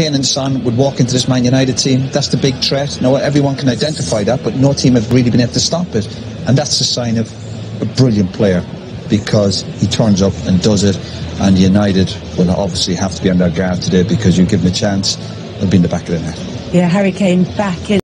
Kane and Son would walk into this Man United team. That's the big threat. Now everyone can identify that, but no team have really been able to stop it, and that's a sign of a brilliant player because he turns up and does it. And United will obviously have to be on their guard today because you give him a chance, they'll be in the back of the net. Yeah, Harry Kane back in.